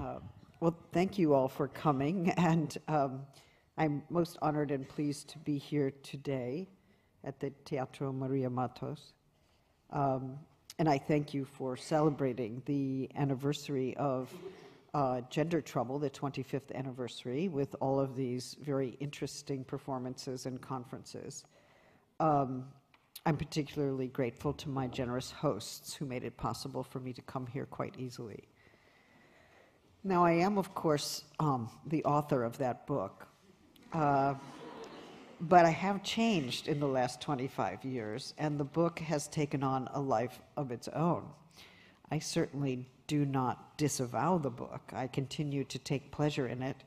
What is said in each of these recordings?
Uh, well, thank you all for coming, and um, I'm most honored and pleased to be here today at the Teatro Maria Matos. Um, and I thank you for celebrating the anniversary of uh, Gender Trouble, the 25th anniversary, with all of these very interesting performances and conferences. Um, I'm particularly grateful to my generous hosts who made it possible for me to come here quite easily. Now, I am, of course, um, the author of that book, uh, but I have changed in the last 25 years, and the book has taken on a life of its own. I certainly do not disavow the book. I continue to take pleasure in it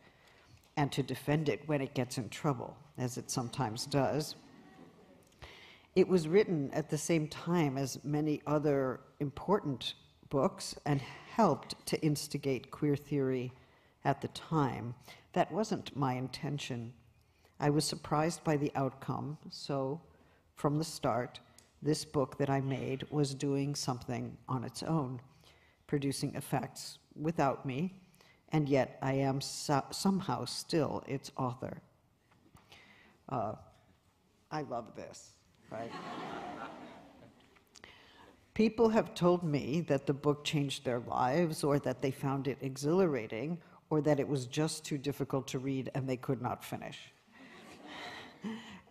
and to defend it when it gets in trouble, as it sometimes does. It was written at the same time as many other important books and helped to instigate queer theory at the time. That wasn't my intention. I was surprised by the outcome, so from the start, this book that I made was doing something on its own, producing effects without me, and yet I am so somehow still its author. Uh, I love this, right? People have told me that the book changed their lives, or that they found it exhilarating, or that it was just too difficult to read and they could not finish.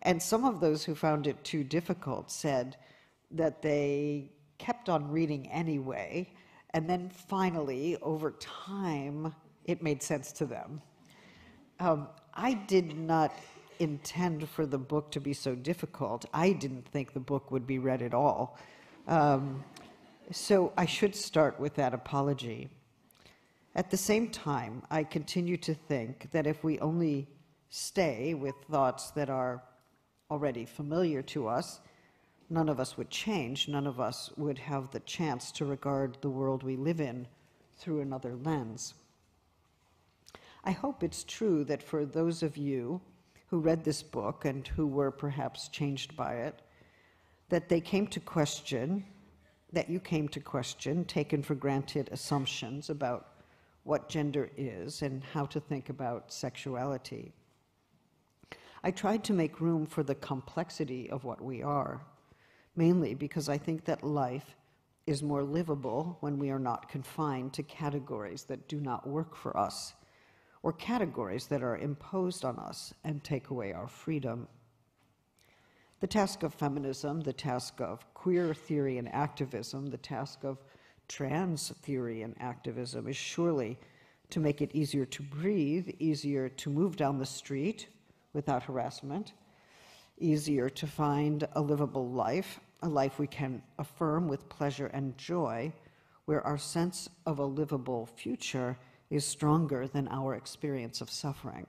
and some of those who found it too difficult said that they kept on reading anyway, and then finally, over time, it made sense to them. Um, I did not intend for the book to be so difficult. I didn't think the book would be read at all. Um, so I should start with that apology. At the same time, I continue to think that if we only stay with thoughts that are already familiar to us, none of us would change. None of us would have the chance to regard the world we live in through another lens. I hope it's true that for those of you who read this book and who were perhaps changed by it, that they came to question, that you came to question, taken for granted assumptions about what gender is and how to think about sexuality. I tried to make room for the complexity of what we are, mainly because I think that life is more livable when we are not confined to categories that do not work for us or categories that are imposed on us and take away our freedom. The task of feminism, the task of queer theory and activism, the task of trans theory and activism is surely to make it easier to breathe, easier to move down the street without harassment, easier to find a livable life, a life we can affirm with pleasure and joy, where our sense of a livable future is stronger than our experience of suffering.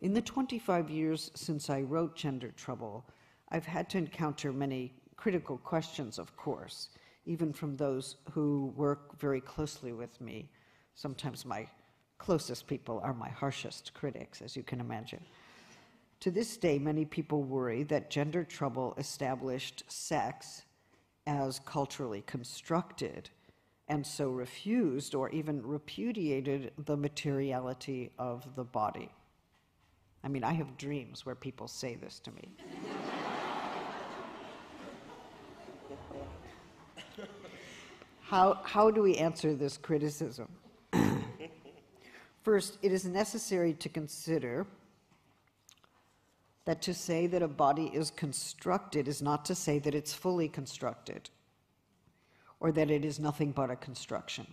In the 25 years since I wrote Gender Trouble, I've had to encounter many critical questions, of course, even from those who work very closely with me. Sometimes my closest people are my harshest critics, as you can imagine. To this day, many people worry that Gender Trouble established sex as culturally constructed and so refused or even repudiated the materiality of the body. I mean, I have dreams where people say this to me. how, how do we answer this criticism? First, it is necessary to consider that to say that a body is constructed is not to say that it's fully constructed or that it is nothing but a construction.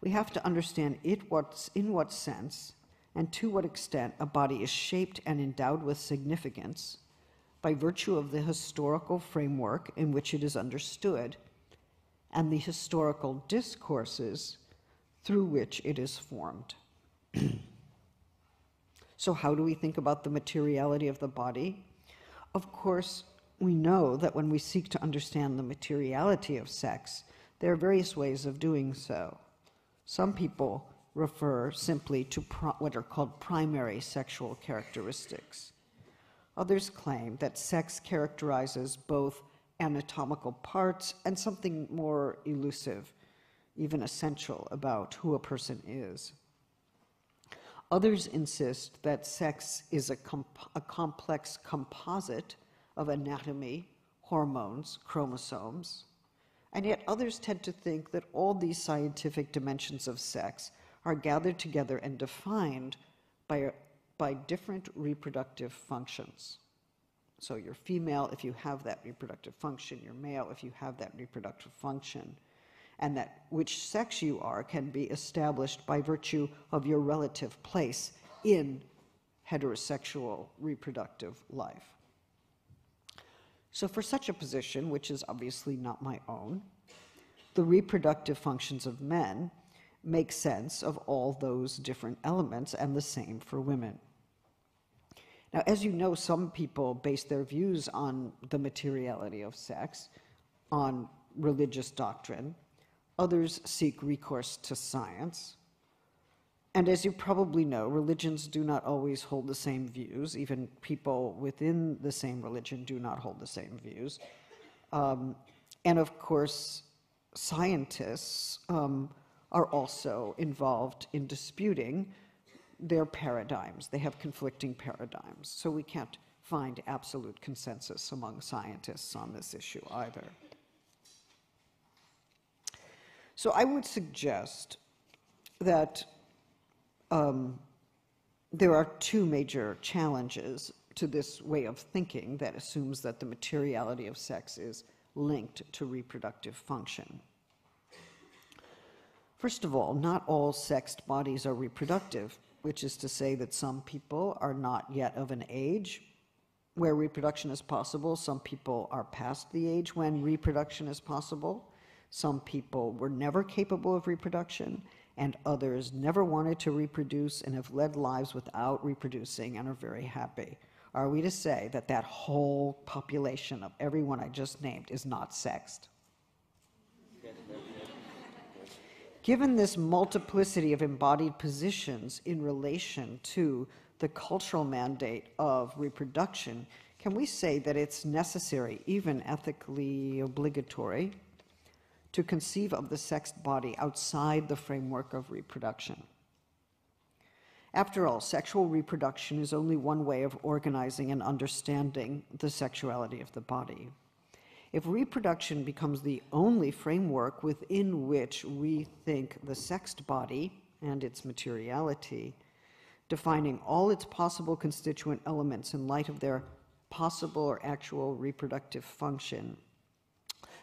We have to understand it what's, in what sense and to what extent a body is shaped and endowed with significance by virtue of the historical framework in which it is understood and the historical discourses through which it is formed. so, how do we think about the materiality of the body? Of course, we know that when we seek to understand the materiality of sex, there are various ways of doing so. Some people refer simply to what are called primary sexual characteristics. Others claim that sex characterizes both anatomical parts and something more elusive, even essential, about who a person is. Others insist that sex is a, comp a complex composite of anatomy, hormones, chromosomes, and yet others tend to think that all these scientific dimensions of sex are gathered together and defined by, by different reproductive functions. So you're female if you have that reproductive function, you're male if you have that reproductive function, and that which sex you are can be established by virtue of your relative place in heterosexual reproductive life. So, for such a position, which is obviously not my own, the reproductive functions of men make sense of all those different elements, and the same for women. Now, as you know, some people base their views on the materiality of sex, on religious doctrine, others seek recourse to science. And as you probably know, religions do not always hold the same views. Even people within the same religion do not hold the same views. Um, and of course, scientists um, are also involved in disputing their paradigms. They have conflicting paradigms. So we can't find absolute consensus among scientists on this issue either. So I would suggest that um, there are two major challenges to this way of thinking that assumes that the materiality of sex is linked to reproductive function. First of all, not all sexed bodies are reproductive, which is to say that some people are not yet of an age where reproduction is possible. Some people are past the age when reproduction is possible. Some people were never capable of reproduction and others never wanted to reproduce and have led lives without reproducing and are very happy. Are we to say that that whole population of everyone I just named is not sexed? Given this multiplicity of embodied positions in relation to the cultural mandate of reproduction, can we say that it's necessary, even ethically obligatory, to conceive of the sexed body outside the framework of reproduction. After all, sexual reproduction is only one way of organizing and understanding the sexuality of the body. If reproduction becomes the only framework within which we think the sexed body and its materiality, defining all its possible constituent elements in light of their possible or actual reproductive function,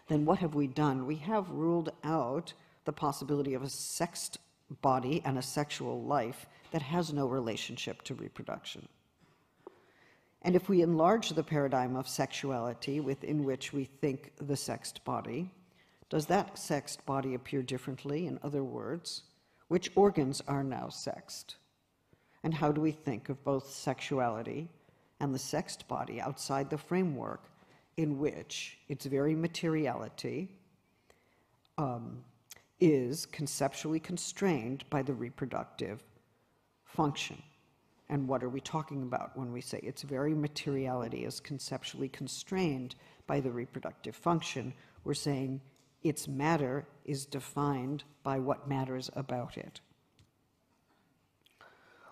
then what have we done? We have ruled out the possibility of a sexed body and a sexual life that has no relationship to reproduction. And if we enlarge the paradigm of sexuality within which we think the sexed body, does that sexed body appear differently? In other words, which organs are now sexed? And how do we think of both sexuality and the sexed body outside the framework in which its very materiality um, is conceptually constrained by the reproductive function. And what are we talking about when we say its very materiality is conceptually constrained by the reproductive function? We're saying its matter is defined by what matters about it.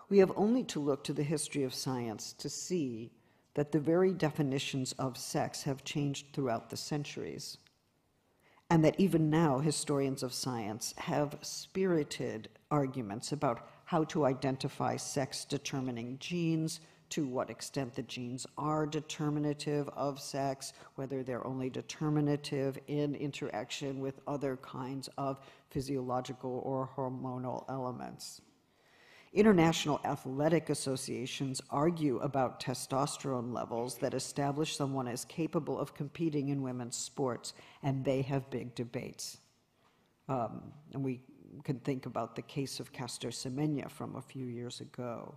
We have only to look to the history of science to see that the very definitions of sex have changed throughout the centuries, and that even now historians of science have spirited arguments about how to identify sex determining genes, to what extent the genes are determinative of sex, whether they're only determinative in interaction with other kinds of physiological or hormonal elements. International athletic associations argue about testosterone levels that establish someone as capable of competing in women's sports, and they have big debates. Um, and we can think about the case of Caster Semenya from a few years ago.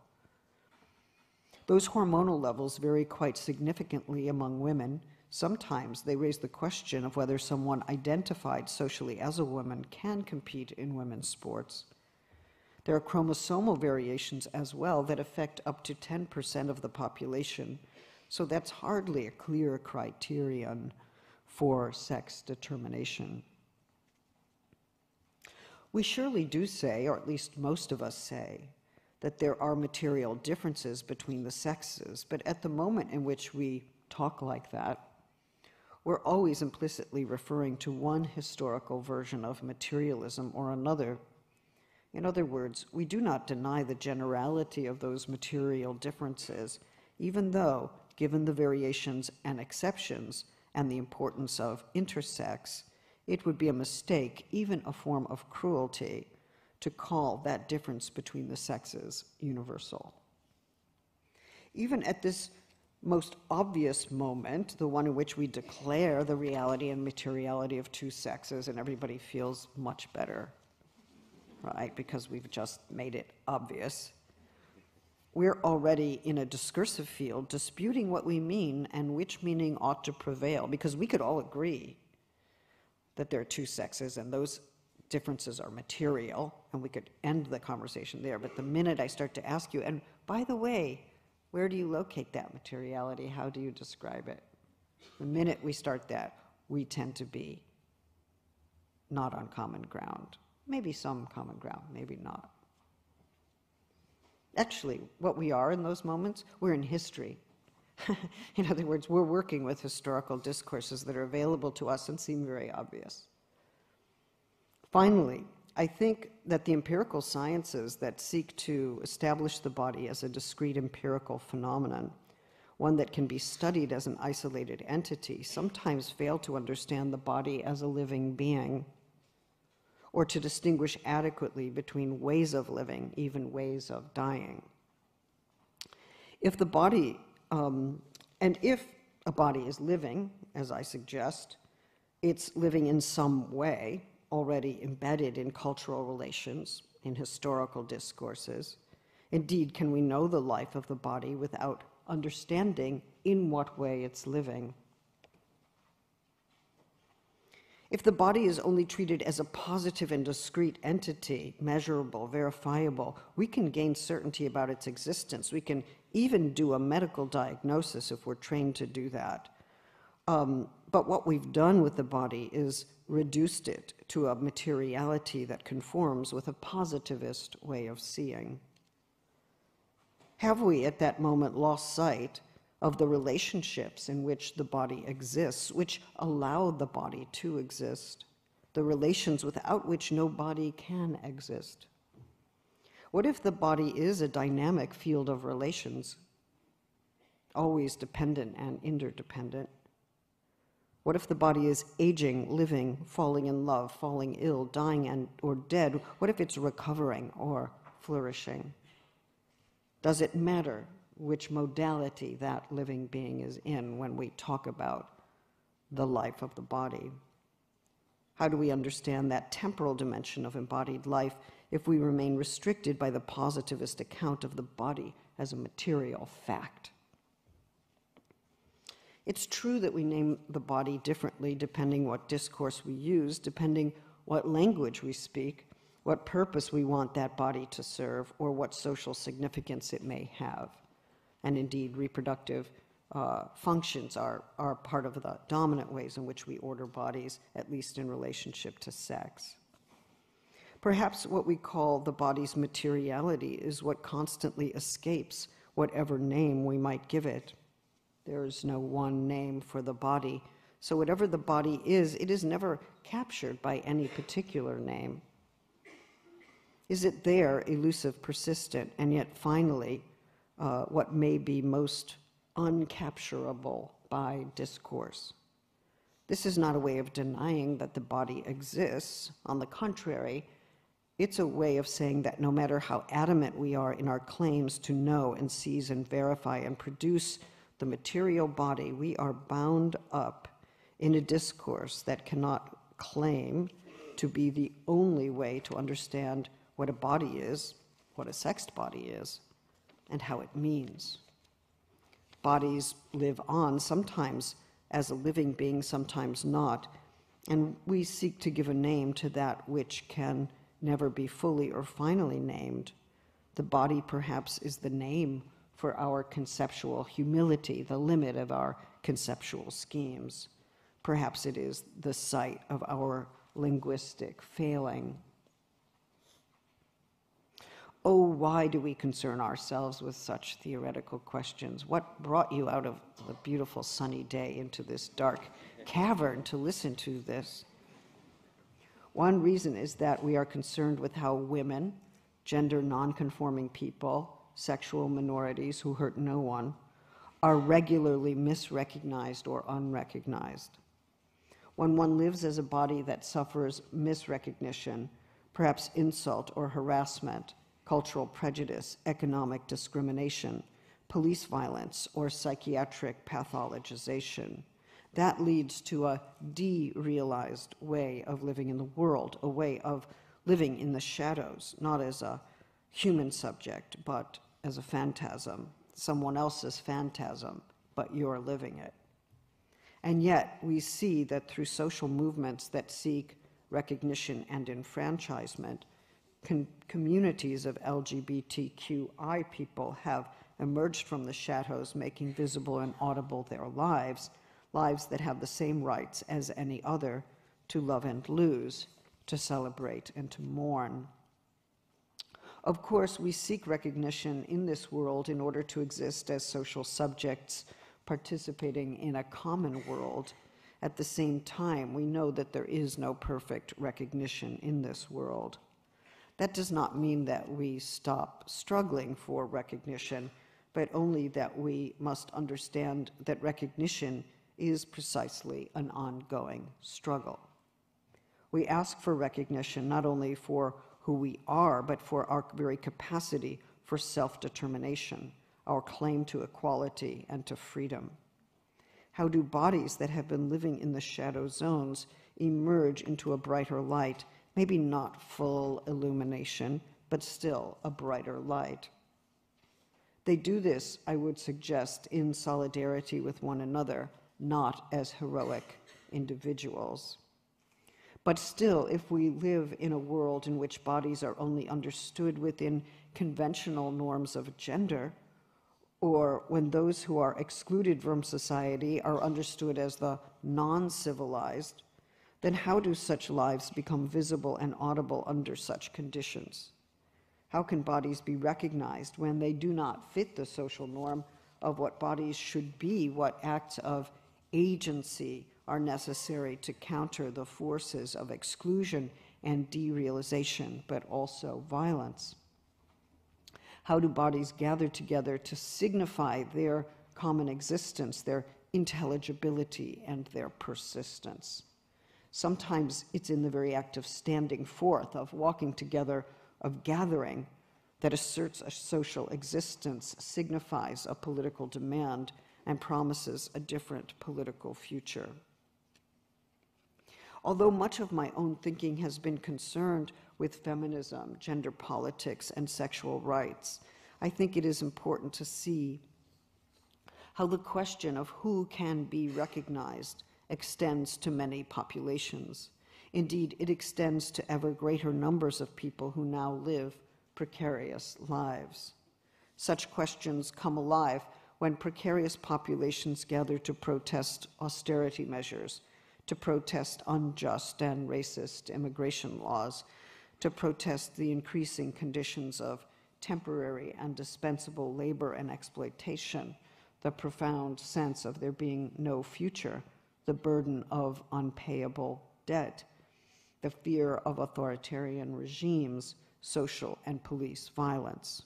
Those hormonal levels vary quite significantly among women. Sometimes they raise the question of whether someone identified socially as a woman can compete in women's sports. There are chromosomal variations as well that affect up to 10% of the population, so that's hardly a clear criterion for sex determination. We surely do say, or at least most of us say, that there are material differences between the sexes, but at the moment in which we talk like that, we're always implicitly referring to one historical version of materialism or another. In other words, we do not deny the generality of those material differences, even though, given the variations and exceptions and the importance of intersex, it would be a mistake, even a form of cruelty, to call that difference between the sexes universal. Even at this most obvious moment, the one in which we declare the reality and materiality of two sexes, and everybody feels much better, right? Because we've just made it obvious. We're already in a discursive field disputing what we mean and which meaning ought to prevail, because we could all agree that there are two sexes and those differences are material, and we could end the conversation there. But the minute I start to ask you, and by the way, where do you locate that materiality? How do you describe it? The minute we start that, we tend to be not on common ground. Maybe some common ground, maybe not. Actually, what we are in those moments, we're in history. in other words, we're working with historical discourses that are available to us and seem very obvious. Finally, I think that the empirical sciences that seek to establish the body as a discrete empirical phenomenon, one that can be studied as an isolated entity, sometimes fail to understand the body as a living being or to distinguish adequately between ways of living, even ways of dying. If the body, um, and if a body is living, as I suggest, it's living in some way, already embedded in cultural relations, in historical discourses. Indeed, can we know the life of the body without understanding in what way it's living? If the body is only treated as a positive and discrete entity, measurable, verifiable, we can gain certainty about its existence. We can even do a medical diagnosis if we're trained to do that. Um, but what we've done with the body is reduced it to a materiality that conforms with a positivist way of seeing. Have we at that moment lost sight of the relationships in which the body exists, which allow the body to exist, the relations without which no body can exist? What if the body is a dynamic field of relations, always dependent and interdependent? What if the body is aging, living, falling in love, falling ill, dying, and, or dead? What if it's recovering or flourishing? Does it matter which modality that living being is in when we talk about the life of the body? How do we understand that temporal dimension of embodied life if we remain restricted by the positivist account of the body as a material fact? It's true that we name the body differently depending what discourse we use, depending what language we speak, what purpose we want that body to serve, or what social significance it may have. And indeed, reproductive uh, functions are, are part of the dominant ways in which we order bodies, at least in relationship to sex. Perhaps what we call the body's materiality is what constantly escapes whatever name we might give it. There is no one name for the body. So, whatever the body is, it is never captured by any particular name. Is it there, elusive, persistent, and yet finally, uh, what may be most uncapturable by discourse? This is not a way of denying that the body exists. On the contrary, it's a way of saying that no matter how adamant we are in our claims to know and seize and verify and produce the material body, we are bound up in a discourse that cannot claim to be the only way to understand what a body is, what a sexed body is, and how it means. Bodies live on, sometimes as a living being, sometimes not, and we seek to give a name to that which can never be fully or finally named. The body, perhaps, is the name for our conceptual humility, the limit of our conceptual schemes. Perhaps it is the site of our linguistic failing. Oh, why do we concern ourselves with such theoretical questions? What brought you out of the beautiful sunny day into this dark cavern to listen to this? One reason is that we are concerned with how women, gender nonconforming people, sexual minorities who hurt no one, are regularly misrecognized or unrecognized. When one lives as a body that suffers misrecognition, perhaps insult or harassment, cultural prejudice, economic discrimination, police violence, or psychiatric pathologization, that leads to a derealized way of living in the world, a way of living in the shadows, not as a human subject, but as a phantasm, someone else's phantasm, but you're living it. And yet, we see that through social movements that seek recognition and enfranchisement, communities of LGBTQI people have emerged from the shadows, making visible and audible their lives, lives that have the same rights as any other to love and lose, to celebrate and to mourn. Of course, we seek recognition in this world in order to exist as social subjects participating in a common world. At the same time, we know that there is no perfect recognition in this world. That does not mean that we stop struggling for recognition, but only that we must understand that recognition is precisely an ongoing struggle. We ask for recognition not only for who we are, but for our very capacity for self determination, our claim to equality and to freedom. How do bodies that have been living in the shadow zones emerge into a brighter light? Maybe not full illumination, but still a brighter light. They do this, I would suggest, in solidarity with one another, not as heroic individuals. But still, if we live in a world in which bodies are only understood within conventional norms of gender, or when those who are excluded from society are understood as the non civilized, then how do such lives become visible and audible under such conditions? How can bodies be recognized when they do not fit the social norm of what bodies should be, what acts of agency are necessary to counter the forces of exclusion and derealization, but also violence? How do bodies gather together to signify their common existence, their intelligibility, and their persistence? Sometimes it's in the very act of standing forth, of walking together, of gathering, that asserts a social existence, signifies a political demand, and promises a different political future. Although much of my own thinking has been concerned with feminism, gender politics, and sexual rights, I think it is important to see how the question of who can be recognized extends to many populations. Indeed, it extends to ever greater numbers of people who now live precarious lives. Such questions come alive when precarious populations gather to protest austerity measures, to protest unjust and racist immigration laws, to protest the increasing conditions of temporary and dispensable labor and exploitation, the profound sense of there being no future, the burden of unpayable debt, the fear of authoritarian regimes, social and police violence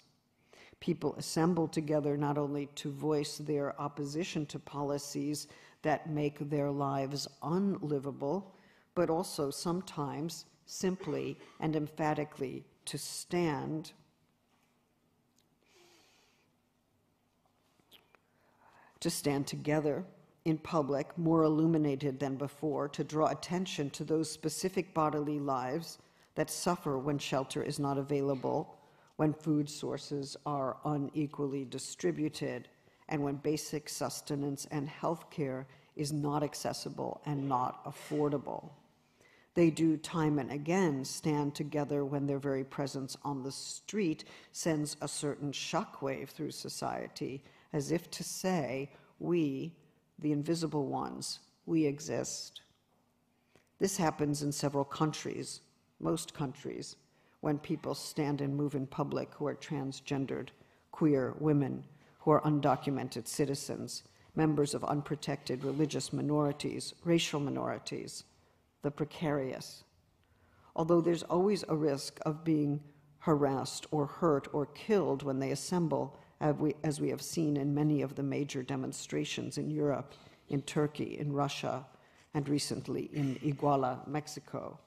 people assemble together not only to voice their opposition to policies that make their lives unlivable, but also sometimes simply and emphatically to stand to stand together in public, more illuminated than before, to draw attention to those specific bodily lives that suffer when shelter is not available when food sources are unequally distributed, and when basic sustenance and health care is not accessible and not affordable. They do time and again stand together when their very presence on the street sends a certain shockwave through society, as if to say, We, the invisible ones, we exist. This happens in several countries, most countries, when people stand and move in public who are transgendered, queer, women, who are undocumented citizens, members of unprotected religious minorities, racial minorities, the precarious. Although there's always a risk of being harassed or hurt or killed when they assemble, as we, have seen in many of the major demonstrations in Europe, in Turkey, in Russia, and recently in Iguala, Mexico.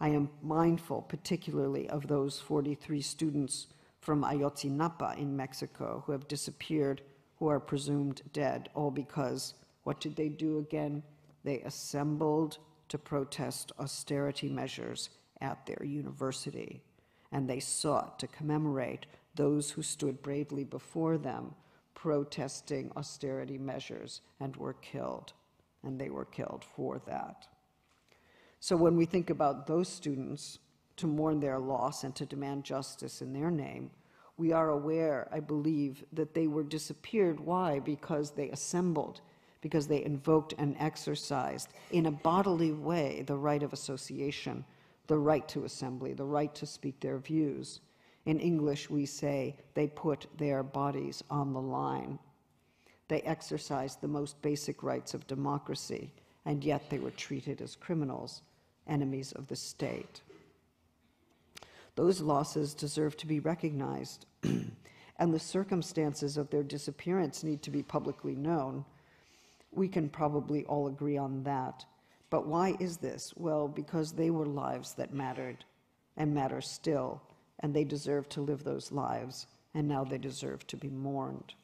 I am mindful particularly of those 43 students from Ayotzinapa in Mexico who have disappeared, who are presumed dead, all because what did they do again? They assembled to protest austerity measures at their university, and they sought to commemorate those who stood bravely before them protesting austerity measures and were killed, and they were killed for that. So when we think about those students to mourn their loss and to demand justice in their name, we are aware, I believe, that they were disappeared. Why? Because they assembled, because they invoked and exercised in a bodily way the right of association, the right to assembly, the right to speak their views. In English, we say they put their bodies on the line. They exercised the most basic rights of democracy, and yet they were treated as criminals enemies of the state. Those losses deserve to be recognized, and the circumstances of their disappearance need to be publicly known. We can probably all agree on that. But why is this? Well, because they were lives that mattered and matter still, and they deserve to live those lives, and now they deserve to be mourned.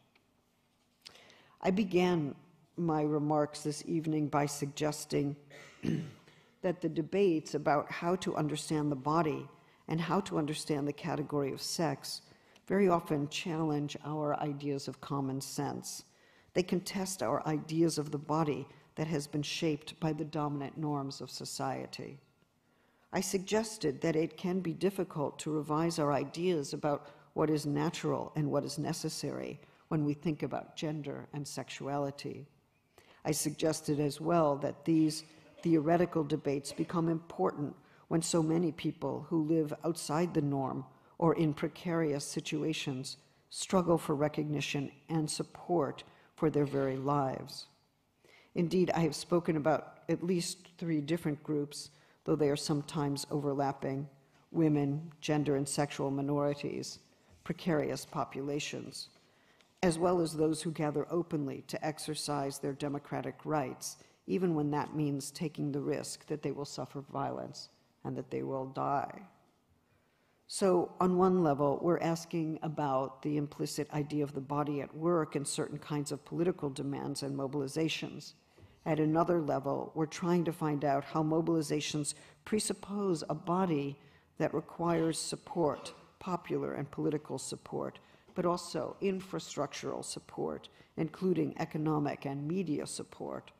I began my remarks this evening by suggesting that the debates about how to understand the body and how to understand the category of sex very often challenge our ideas of common sense. They contest our ideas of the body that has been shaped by the dominant norms of society. I suggested that it can be difficult to revise our ideas about what is natural and what is necessary when we think about gender and sexuality. I suggested as well that these theoretical debates become important when so many people who live outside the norm or in precarious situations struggle for recognition and support for their very lives. Indeed, I have spoken about at least three different groups, though they are sometimes overlapping women, gender and sexual minorities, precarious populations, as well as those who gather openly to exercise their democratic rights even when that means taking the risk that they will suffer violence and that they will die. So, on one level, we're asking about the implicit idea of the body at work in certain kinds of political demands and mobilizations. At another level, we're trying to find out how mobilizations presuppose a body that requires support, popular and political support, but also infrastructural support, including economic and media support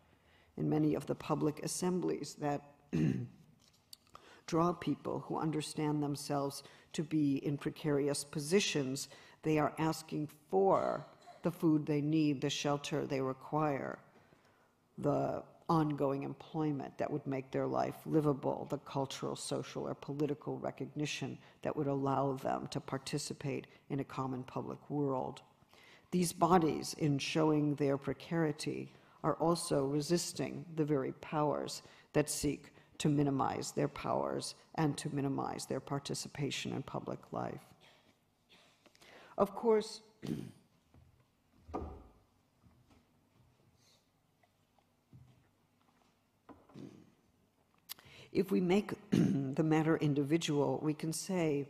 in many of the public assemblies that draw people who understand themselves to be in precarious positions. They are asking for the food they need, the shelter they require, the ongoing employment that would make their life livable, the cultural, social, or political recognition that would allow them to participate in a common public world. These bodies, in showing their precarity, are also resisting the very powers that seek to minimize their powers and to minimize their participation in public life. Of course, if we make the matter individual, we can say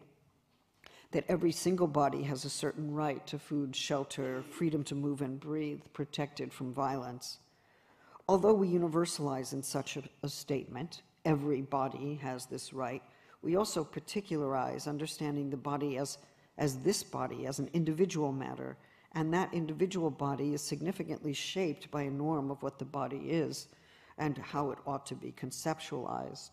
that every single body has a certain right to food, shelter, freedom to move and breathe, protected from violence. Although we universalize in such a, a statement, every body has this right, we also particularize understanding the body as, as this body, as an individual matter, and that individual body is significantly shaped by a norm of what the body is and how it ought to be conceptualized.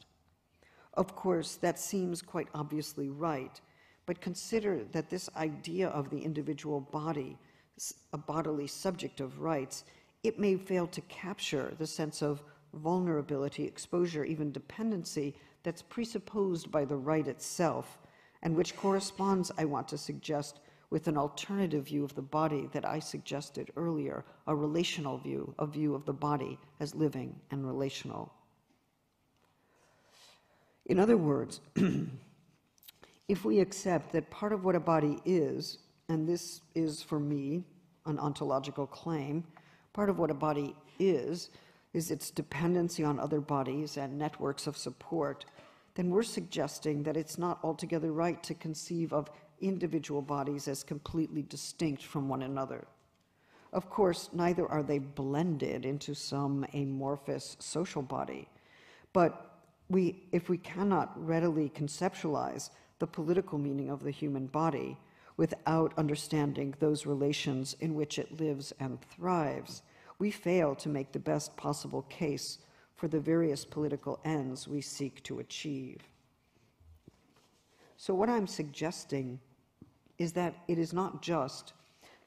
Of course, that seems quite obviously right, but consider that this idea of the individual body, a bodily subject of rights, it may fail to capture the sense of vulnerability, exposure, even dependency that's presupposed by the right itself, and which corresponds, I want to suggest, with an alternative view of the body that I suggested earlier, a relational view, a view of the body as living and relational. In other words, if we accept that part of what a body is, and this is for me an ontological claim, part of what a body is, is its dependency on other bodies and networks of support, then we're suggesting that it's not altogether right to conceive of individual bodies as completely distinct from one another. Of course, neither are they blended into some amorphous social body, but we, if we cannot readily conceptualize the political meaning of the human body without understanding those relations in which it lives and thrives, we fail to make the best possible case for the various political ends we seek to achieve. So, what I'm suggesting is that it is not just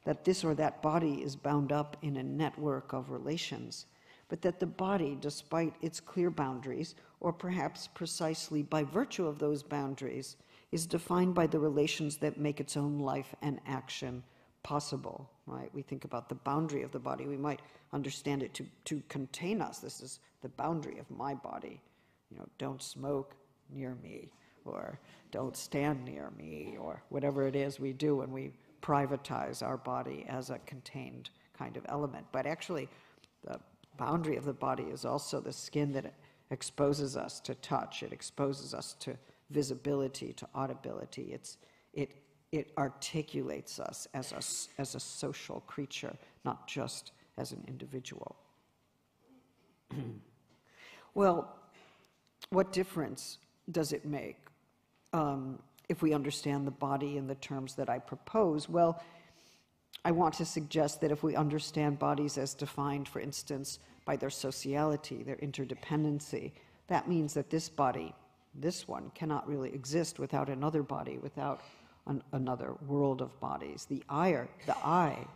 that this or that body is bound up in a network of relations, but that the body, despite its clear boundaries, or perhaps precisely by virtue of those boundaries, is defined by the relations that make its own life and action possible, right? We think about the boundary of the body. We might understand it to, to contain us. This is the boundary of my body. You know, don't smoke near me, or don't stand near me, or whatever it is we do when we privatize our body as a contained kind of element. But actually, the boundary of the body is also the skin that exposes us to touch, it exposes us to visibility, to audibility. It's, it, it articulates us as a, as a social creature, not just as an individual. well, what difference does it make um, if we understand the body in the terms that I propose? Well, I want to suggest that if we understand bodies as defined, for instance, by their sociality, their interdependency, that means that this body, this one, cannot really exist without another body, without an, another world of bodies. The I, the I,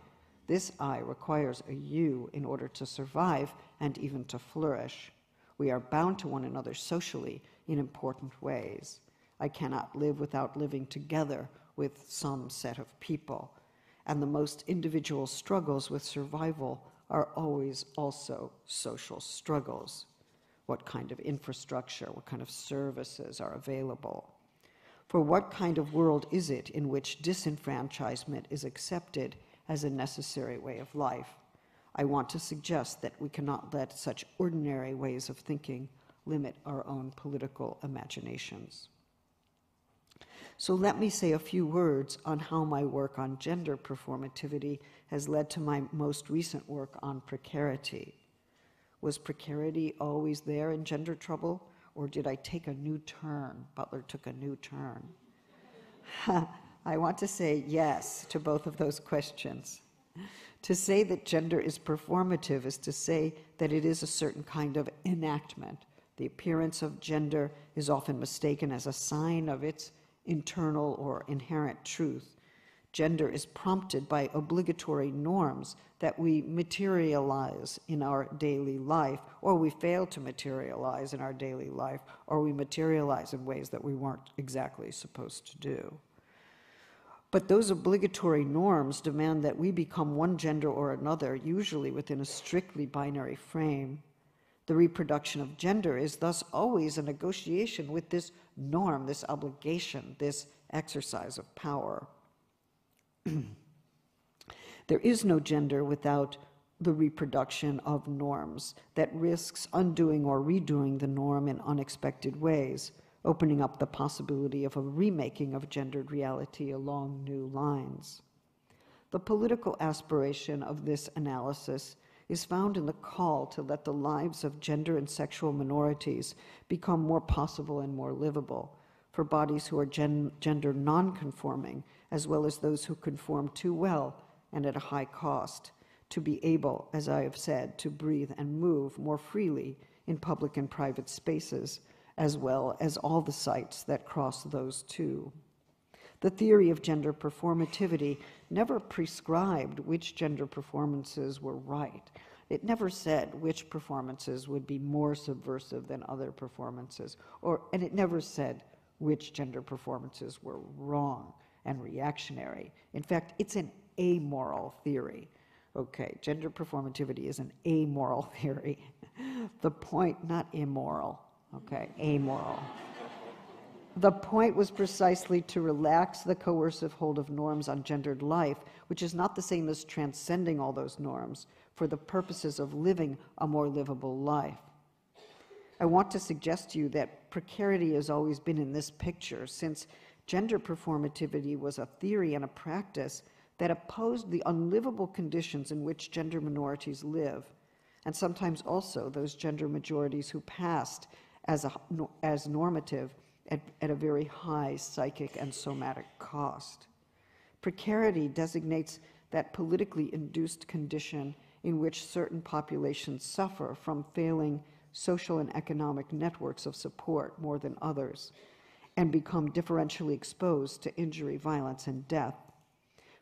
this I requires a you in order to survive and even to flourish. We are bound to one another socially in important ways. I cannot live without living together with some set of people and the most individual struggles with survival are always also social struggles. What kind of infrastructure, what kind of services are available? For what kind of world is it in which disenfranchisement is accepted as a necessary way of life? I want to suggest that we cannot let such ordinary ways of thinking limit our own political imaginations. So let me say a few words on how my work on gender performativity has led to my most recent work on precarity. Was precarity always there in gender trouble, or did I take a new turn? Butler took a new turn. I want to say yes to both of those questions. To say that gender is performative is to say that it is a certain kind of enactment. The appearance of gender is often mistaken as a sign of its internal or inherent truth. Gender is prompted by obligatory norms that we materialize in our daily life, or we fail to materialize in our daily life, or we materialize in ways that we weren't exactly supposed to do. But those obligatory norms demand that we become one gender or another, usually within a strictly binary frame. The reproduction of gender is thus always a negotiation with this norm, this obligation, this exercise of power. there is no gender without the reproduction of norms that risks undoing or redoing the norm in unexpected ways, opening up the possibility of a remaking of gendered reality along new lines. The political aspiration of this analysis is found in the call to let the lives of gender and sexual minorities become more possible and more livable for bodies who are gen- gender nonconforming, as well as those who conform too well and at a high cost, to be able, as I have said, to breathe and move more freely in public and private spaces, as well as all the sites that cross those two. The theory of gender performativity never prescribed which gender performances were right. It never said which performances would be more subversive than other performances, or, and it never said which gender performances were wrong and reactionary. In fact, it's an amoral theory. Okay, gender performativity is an amoral theory. the point, not immoral, okay, amoral. The point was precisely to relax the coercive hold of norms on gendered life, which is not the same as transcending all those norms for the purposes of living a more livable life. I want to suggest to you that precarity has always been in this picture, since gender performativity was a theory and a practice that opposed the unlivable conditions in which gender minorities live, and sometimes also those gender majorities who passed as, a, as normative at, at a very high psychic and somatic cost. Precarity designates that politically induced condition in which certain populations suffer from failing social and economic networks of support more than others and become differentially exposed to injury, violence, and death.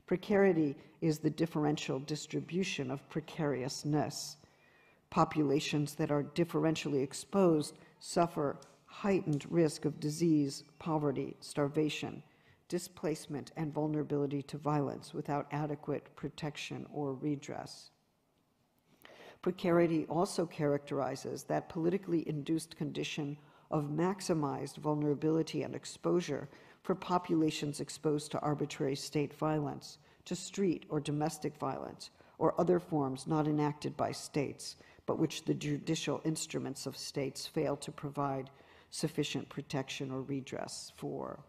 Precarity is the differential distribution of precariousness. Populations that are differentially exposed suffer heightened risk of disease, poverty, starvation, displacement, and vulnerability to violence without adequate protection or redress. Precarity also characterizes that politically induced condition of maximized vulnerability and exposure for populations exposed to arbitrary state violence, to street or domestic violence, or other forms not enacted by states, but which the judicial instruments of states fail to provide sufficient protection or redress for.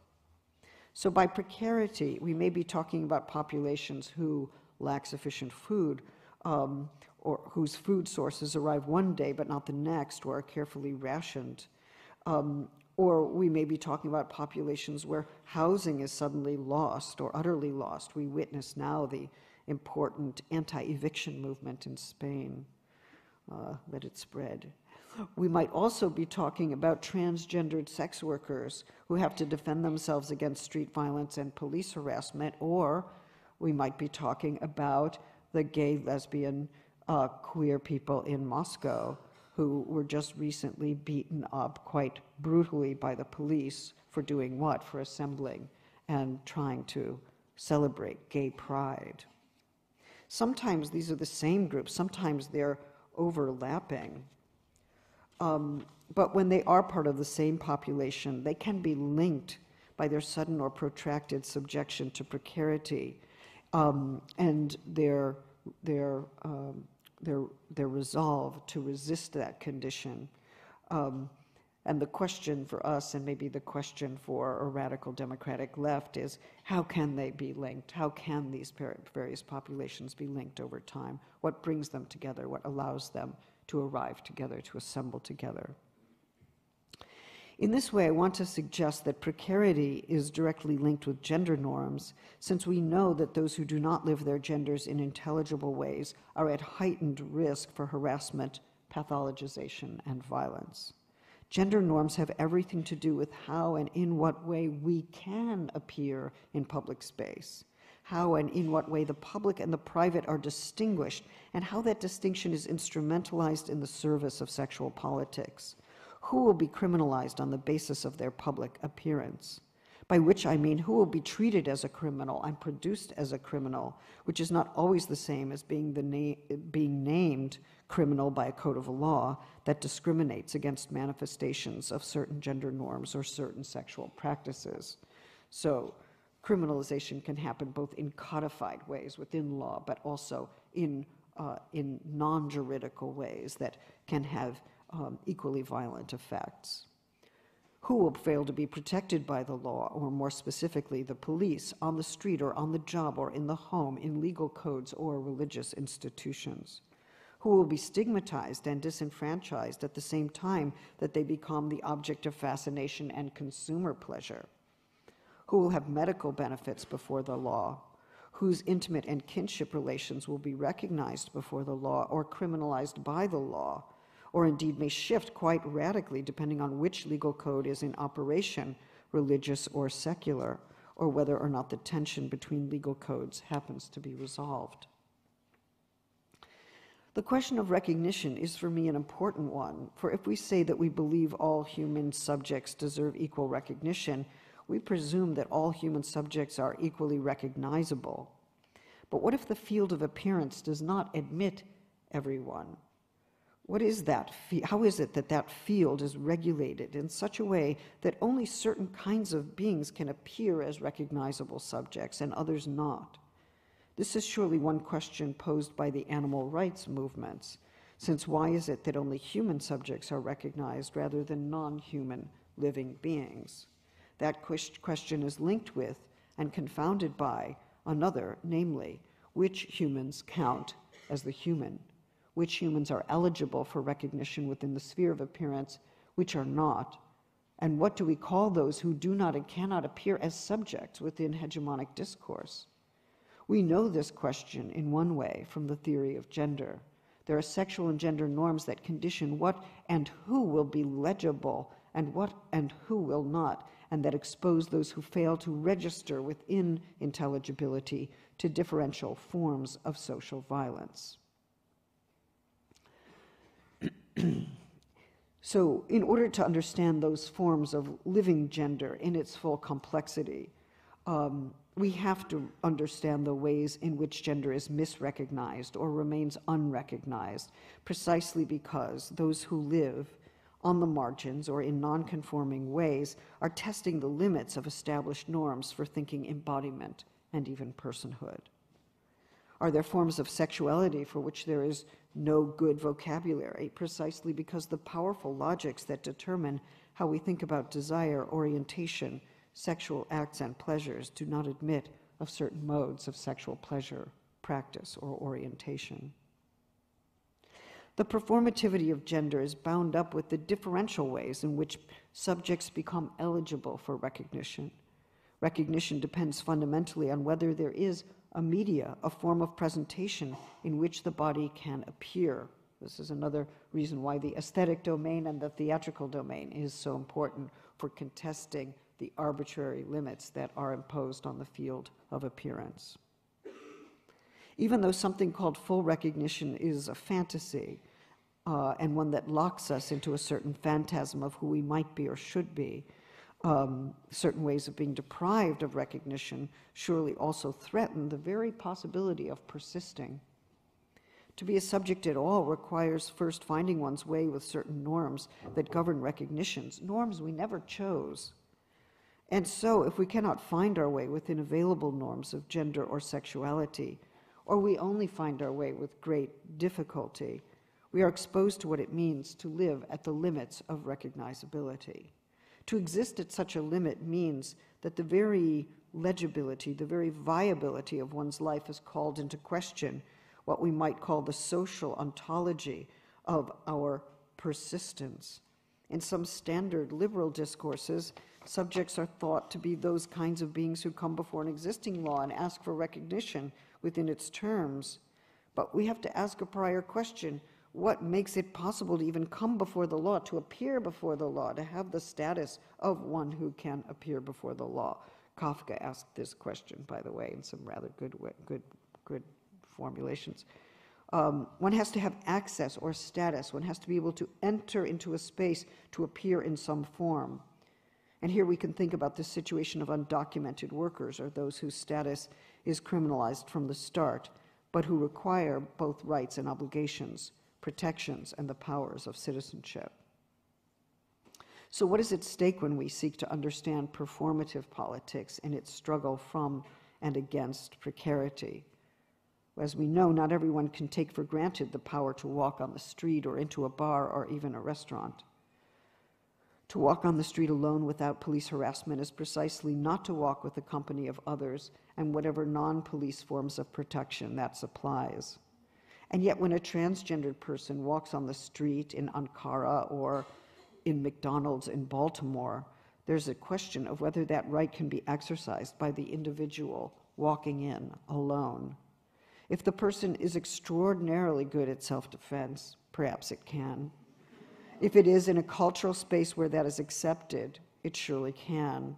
So, by precarity, we may be talking about populations who lack sufficient food um, or whose food sources arrive one day but not the next or are carefully rationed. Um, or we may be talking about populations where housing is suddenly lost or utterly lost. We witness now the important anti eviction movement in Spain. Uh, let it spread. We might also be talking about transgendered sex workers who have to defend themselves against street violence and police harassment, or we might be talking about the gay, lesbian, uh, queer people in Moscow who were just recently beaten up quite brutally by the police for doing what? For assembling and trying to celebrate gay pride. Sometimes these are the same groups, sometimes they're overlapping. Um, but when they are part of the same population, they can be linked by their sudden or protracted subjection to precarity um, and their, their, um, their, their resolve to resist that condition. Um, and the question for us, and maybe the question for a radical democratic left, is how can they be linked? How can these various populations be linked over time? What brings them together? What allows them to arrive together, to assemble together? In this way, I want to suggest that precarity is directly linked with gender norms, since we know that those who do not live their genders in intelligible ways are at heightened risk for harassment, pathologization, and violence. Gender norms have everything to do with how and in what way we can appear in public space, how and in what way the public and the private are distinguished, and how that distinction is instrumentalized in the service of sexual politics who will be criminalized on the basis of their public appearance. By which I mean who will be treated as a criminal and produced as a criminal, which is not always the same as being, the na- being named criminal by a code of law that discriminates against manifestations of certain gender norms or certain sexual practices. So, criminalization can happen both in codified ways within law, but also in, uh, in non juridical ways that can have um, equally violent effects. Who will fail to be protected by the law, or more specifically, the police, on the street or on the job or in the home, in legal codes or religious institutions? Who will be stigmatized and disenfranchised at the same time that they become the object of fascination and consumer pleasure? Who will have medical benefits before the law? Whose intimate and kinship relations will be recognized before the law or criminalized by the law? Or indeed may shift quite radically depending on which legal code is in operation, religious or secular, or whether or not the tension between legal codes happens to be resolved. The question of recognition is for me an important one, for if we say that we believe all human subjects deserve equal recognition, we presume that all human subjects are equally recognizable. But what if the field of appearance does not admit everyone? What is that? How is it that that field is regulated in such a way that only certain kinds of beings can appear as recognizable subjects and others not? This is surely one question posed by the animal rights movements, since why is it that only human subjects are recognized rather than non human living beings? That question is linked with and confounded by another, namely, which humans count as the human, which humans are eligible for recognition within the sphere of appearance, which are not, and what do we call those who do not and cannot appear as subjects within hegemonic discourse? We know this question in one way from the theory of gender. There are sexual and gender norms that condition what and who will be legible and what and who will not, and that expose those who fail to register within intelligibility to differential forms of social violence. so, in order to understand those forms of living gender in its full complexity, um, we have to understand the ways in which gender is misrecognized or remains unrecognized, precisely because those who live on the margins or in nonconforming ways are testing the limits of established norms for thinking embodiment and even personhood. Are there forms of sexuality for which there is no good vocabulary, precisely because the powerful logics that determine how we think about desire, orientation, sexual acts and pleasures do not admit of certain modes of sexual pleasure, practice, or orientation. The performativity of gender is bound up with the differential ways in which subjects become eligible for recognition. Recognition depends fundamentally on whether there is a media, a form of presentation in which the body can appear. This is another reason why the aesthetic domain and the theatrical domain is so important for contesting the arbitrary limits that are imposed on the field of appearance. Even though something called full recognition is a fantasy uh, and one that locks us into a certain phantasm of who we might be or should be, um, certain ways of being deprived of recognition surely also threaten the very possibility of persisting. To be a subject at all requires first finding one's way with certain norms that govern recognitions, norms we never chose. And so, if we cannot find our way within available norms of gender or sexuality, or we only find our way with great difficulty, we are exposed to what it means to live at the limits of recognizability. To exist at such a limit means that the very legibility, the very viability of one's life is called into question, what we might call the social ontology of our persistence. In some standard liberal discourses, Subjects are thought to be those kinds of beings who come before an existing law and ask for recognition within its terms. But we have to ask a prior question what makes it possible to even come before the law, to appear before the law, to have the status of one who can appear before the law? Kafka asked this question, by the way, in some rather good, good, good formulations. Um, one has to have access or status. One has to be able to enter into a space to appear in some form. And here we can think about the situation of undocumented workers or those whose status is criminalized from the start, but who require both rights and obligations, protections, and the powers of citizenship. So, what is at stake when we seek to understand performative politics in its struggle from and against precarity? As we know, not everyone can take for granted the power to walk on the street or into a bar or even a restaurant. To walk on the street alone without police harassment is precisely not to walk with the company of others and whatever non police forms of protection that supplies. And yet, when a transgendered person walks on the street in Ankara or in McDonald's in Baltimore, there's a question of whether that right can be exercised by the individual walking in alone. If the person is extraordinarily good at self defense, perhaps it can. If it is in a cultural space where that is accepted, it surely can.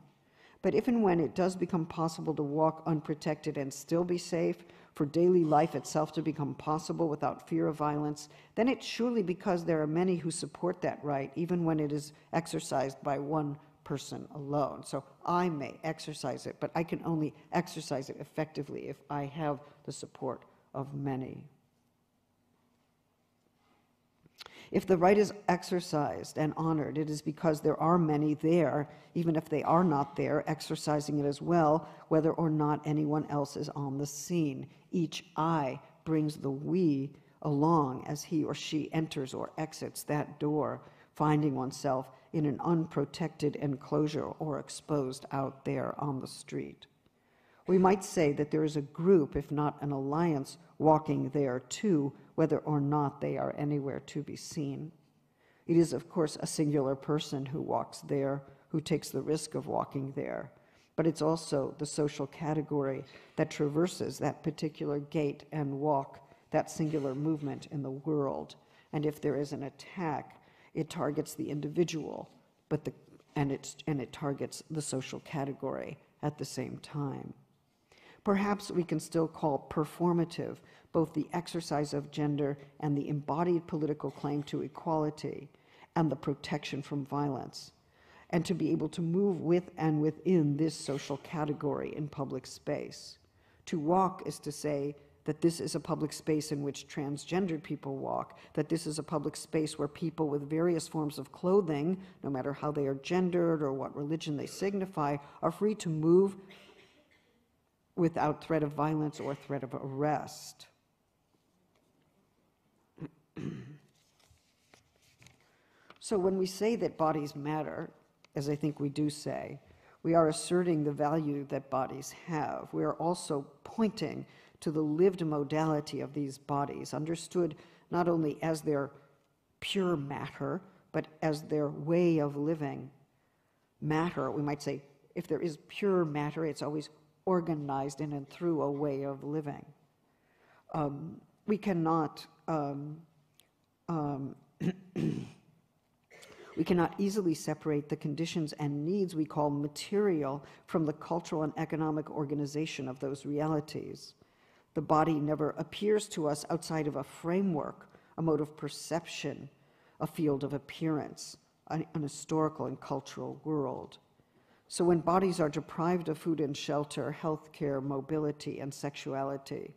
But if and when it does become possible to walk unprotected and still be safe, for daily life itself to become possible without fear of violence, then it's surely because there are many who support that right, even when it is exercised by one person alone. So I may exercise it, but I can only exercise it effectively if I have the support of many. If the right is exercised and honored, it is because there are many there, even if they are not there, exercising it as well, whether or not anyone else is on the scene. Each I brings the we along as he or she enters or exits that door, finding oneself in an unprotected enclosure or exposed out there on the street. We might say that there is a group, if not an alliance, walking there too, whether or not they are anywhere to be seen. It is, of course, a singular person who walks there, who takes the risk of walking there, but it's also the social category that traverses that particular gait and walk, that singular movement in the world. And if there is an attack, it targets the individual, but the, and, it's, and it targets the social category at the same time. Perhaps we can still call performative both the exercise of gender and the embodied political claim to equality and the protection from violence, and to be able to move with and within this social category in public space. To walk is to say that this is a public space in which transgendered people walk, that this is a public space where people with various forms of clothing, no matter how they are gendered or what religion they signify, are free to move without threat of violence or threat of arrest. so when we say that bodies matter, as I think we do say, we are asserting the value that bodies have. We are also pointing to the lived modality of these bodies, understood not only as their pure matter, but as their way of living. Matter, we might say, if there is pure matter, it's always organized in and through a way of living. Um, we cannot um, um, we cannot easily separate the conditions and needs we call material from the cultural and economic organization of those realities. The body never appears to us outside of a framework, a mode of perception, a field of appearance, an, an historical and cultural world. So when bodies are deprived of food and shelter, health care, mobility, and sexuality,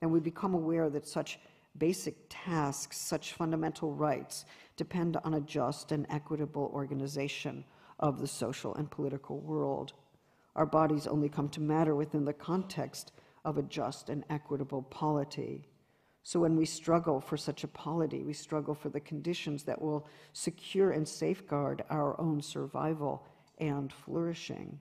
and we become aware that such basic tasks, such fundamental rights, depend on a just and equitable organization of the social and political world. Our bodies only come to matter within the context of a just and equitable polity. So when we struggle for such a polity, we struggle for the conditions that will secure and safeguard our own survival and flourishing.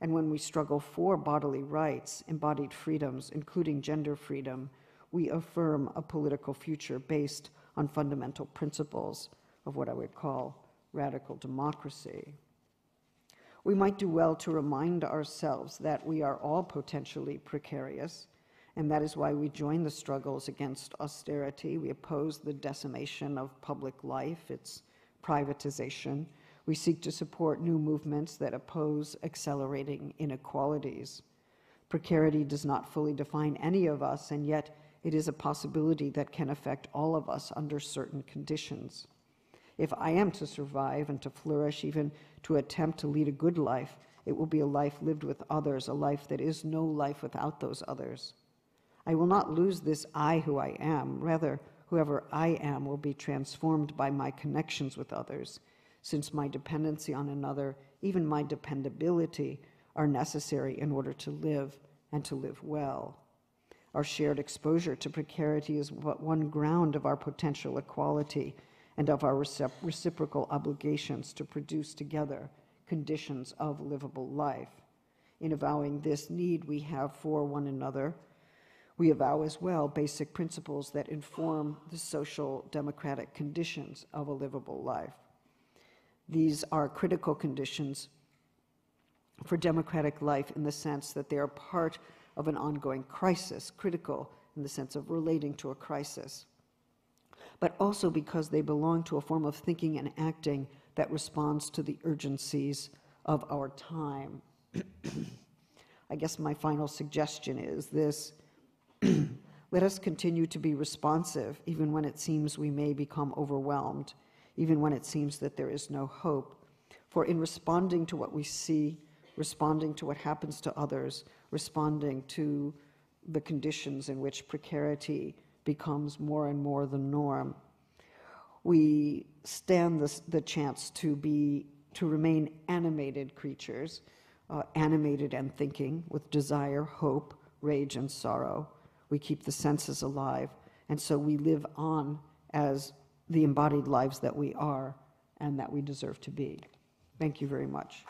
And when we struggle for bodily rights, embodied freedoms, including gender freedom, we affirm a political future based on fundamental principles of what I would call radical democracy. We might do well to remind ourselves that we are all potentially precarious, and that is why we join the struggles against austerity. We oppose the decimation of public life, its privatization, we seek to support new movements that oppose accelerating inequalities. Precarity does not fully define any of us, and yet it is a possibility that can affect all of us under certain conditions. If I am to survive and to flourish, even to attempt to lead a good life, it will be a life lived with others, a life that is no life without those others. I will not lose this I who I am. Rather, whoever I am will be transformed by my connections with others since my dependency on another, even my dependability, are necessary in order to live and to live well. Our shared exposure to precarity is but one ground of our potential equality and of our recip reciprocal obligations to produce together conditions of livable life. In avowing this need we have for one another, we avow as well basic principles that inform the social democratic conditions of a livable life. These are critical conditions for democratic life in the sense that they are part of an ongoing crisis, critical in the sense of relating to a crisis, but also because they belong to a form of thinking and acting that responds to the urgencies of our time. I guess my final suggestion is this Let us continue to be responsive, even when it seems we may become overwhelmed, even when it seems that there is no hope. For in responding to what we see, responding to what happens to others, responding to the conditions in which precarity becomes more and more the norm, we stand the, chance to be to remain animated creatures, uh, animated and thinking with desire, hope, rage, and sorrow. We keep the senses alive, and so we live on as the embodied lives that we are and that we deserve to be. Thank you very much.